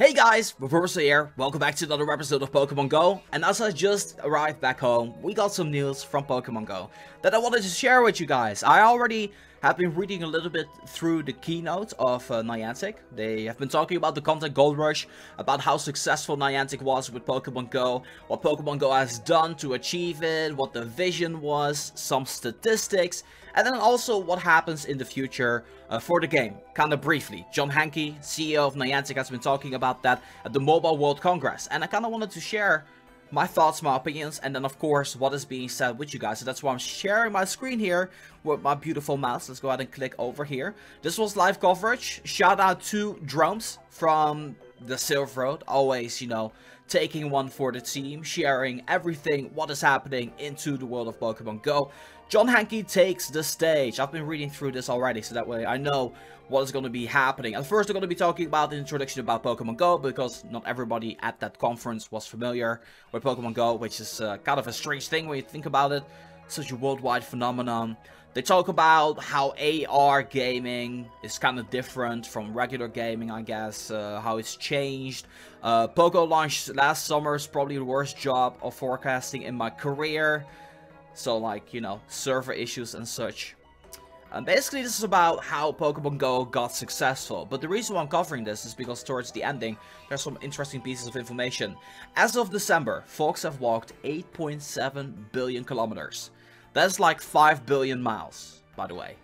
Hey guys, Reversal here, welcome back to another episode of Pokemon Go, and as I just arrived back home, we got some news from Pokemon Go that I wanted to share with you guys. I already have been reading a little bit through the keynote of uh, Niantic. They have been talking about the content Gold Rush, about how successful Niantic was with Pokemon Go, what Pokemon Go has done to achieve it, what the vision was, some statistics, and then also what happens in the future uh, for the game. Kinda briefly, John Hanke, CEO of Niantic, has been talking about that at the Mobile World Congress, and I kinda wanted to share my thoughts, my opinions, and then of course what is being said with you guys. So that's why I'm sharing my screen here with my beautiful mouse. Let's go ahead and click over here. This was live coverage. Shout out to Drums from the Silph Road. Always, you know, taking one for the team, sharing everything, what is happening into the world of Pokemon Go. John Hanke takes the stage. I've been reading through this already, so that way I know what is going to be happening. And first, we're going to be talking about the introduction about Pokemon Go, because not everybody at that conference was familiar with Pokemon Go, which is uh, kind of a strange thing when you think about it. Such a worldwide phenomenon. They talk about how AR gaming is kind of different from regular gaming, I guess, uh, how it's changed. Uh, Poco launched last summer is probably the worst job of forecasting in my career. So like, you know, server issues and such. And basically this is about how Pokemon Go got successful, but the reason why I'm covering this is because towards the ending, there's some interesting pieces of information. As of December, folks have walked 8.7 billion kilometers. That's like 5 billion miles, by the way.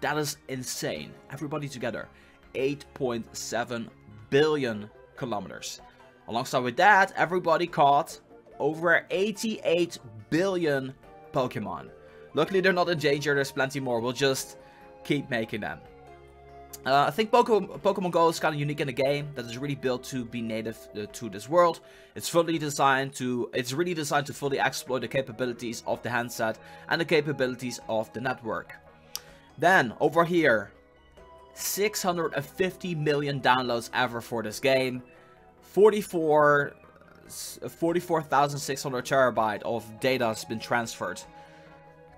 That is insane. Everybody together, 8.7 billion kilometers. Alongside with that, everybody caught over 88 billion Pokemon. Luckily, they're not in danger. There's plenty more. We'll just keep making them. Uh, I think Pokemon, Pokemon Go is kind of unique in the game that is really built to be native uh, to this world. It's fully designed to, it's really designed to fully exploit the capabilities of the handset and the capabilities of the network. Then, over here, 650 million downloads ever for this game. 44 44,600 terabyte of data has been transferred.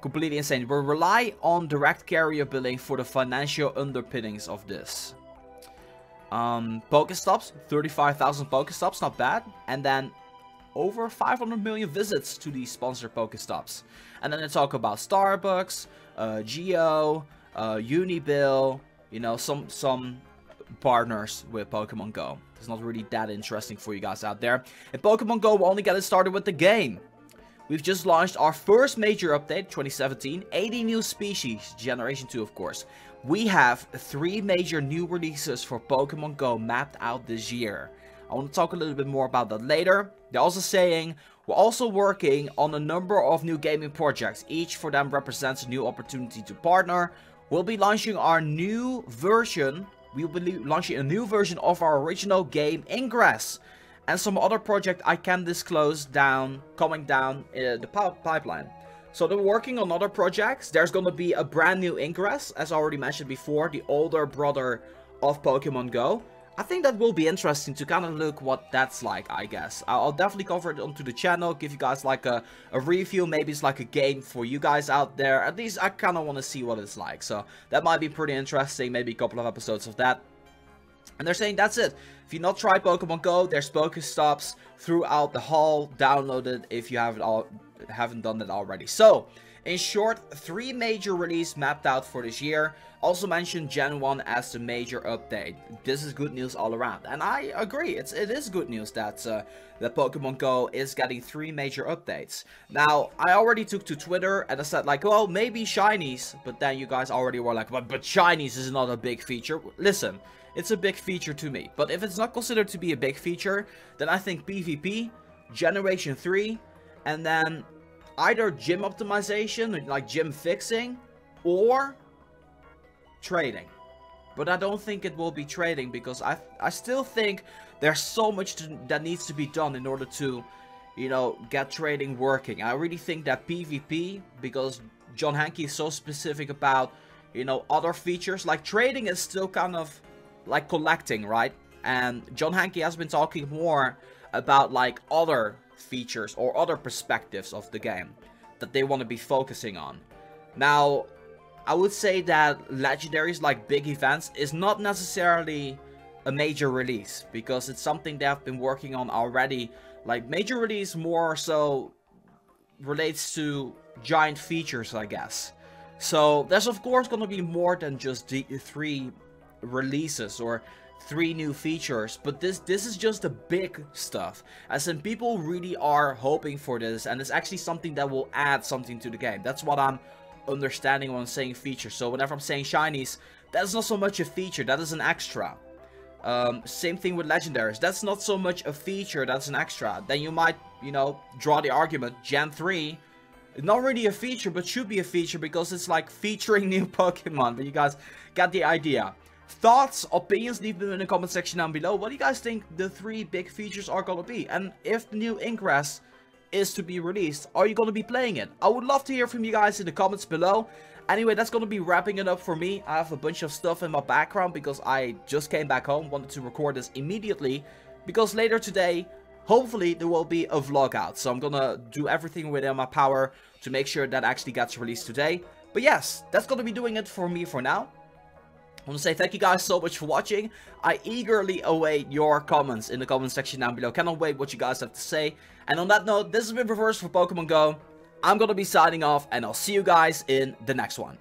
Completely insane. We rely on direct carrier billing for the financial underpinnings of this. Um, Pokestops, 35,000 Pokestops, not bad. And then over 500 million visits to the sponsored Pokestops. And then they talk about Starbucks, uh, Geo, uh, Unibill, you know, some some partners with Pokemon Go. It's not really that interesting for you guys out there. And Pokemon Go will only get it started with the game. We've just launched our first major update, 2017, 80 new species, Generation 2 of course. We have three major new releases for Pokemon Go mapped out this year. I want to talk a little bit more about that later. They're also saying, we're also working on a number of new gaming projects. Each for them represents a new opportunity to partner. We'll be launching our new version we will be launching a new version of our original game Ingress and some other project I can disclose down coming down uh, the pipeline. So they're working on other projects. There's gonna be a brand new Ingress, as I already mentioned before, the older brother of Pokemon Go. I think that will be interesting to kind of look what that's like, I guess. I'll definitely cover it onto the channel, give you guys like a, a review. Maybe it's like a game for you guys out there. At least I kind of want to see what it's like. So that might be pretty interesting. Maybe a couple of episodes of that. And they're saying that's it. If you've not tried Pokemon Go, there's Pokestops throughout the hall. Download it if you haven't all haven't done that already. So, in short, three major release mapped out for this year. Also mentioned Gen 1 as the major update. This is good news all around. And I agree, it's, it is good news that, uh, that Pokemon Go is getting three major updates. Now, I already took to Twitter and I said like, well, maybe Shinies. But then you guys already were like, but, but Shinies is not a big feature. Listen, it's a big feature to me. But if it's not considered to be a big feature, then I think PvP, Generation 3, and then either gym optimization, like gym fixing, or trading. But I don't think it will be trading because I I still think there's so much to, that needs to be done in order to, you know, get trading working. I really think that PvP, because John Hanke is so specific about, you know, other features, like trading is still kind of like collecting, right? And John Hanke has been talking more about like other features or other perspectives of the game that they want to be focusing on. Now, I would say that legendaries like big events is not necessarily a major release because it's something they have been working on already. Like major release more so relates to giant features, I guess. So there's of course going to be more than just the three releases or three new features, but this this is just the big stuff. As in people really are hoping for this and it's actually something that will add something to the game. That's what I'm understanding when I'm saying feature. So whenever I'm saying shinies, that's not so much a feature, that is an extra. Um, same thing with legendaries. That's not so much a feature, that's an extra. Then you might, you know, draw the argument, Gen 3, not really a feature, but should be a feature because it's like featuring new Pokemon. But you guys got the idea. Thoughts, opinions, leave them in the comment section down below. What do you guys think the three big features are gonna be? And if the new Ingress is to be released, are you gonna be playing it? I would love to hear from you guys in the comments below. Anyway, that's gonna be wrapping it up for me. I have a bunch of stuff in my background because I just came back home, wanted to record this immediately. Because later today, hopefully there will be a vlog out. So I'm gonna do everything within my power to make sure that actually gets released today. But yes, that's gonna be doing it for me for now. I want to say thank you guys so much for watching. I eagerly await your comments in the comment section down below. Cannot wait what you guys have to say. And on that note, this has been Reversal for Pokemon Go. I'm going to be signing off and I'll see you guys in the next one.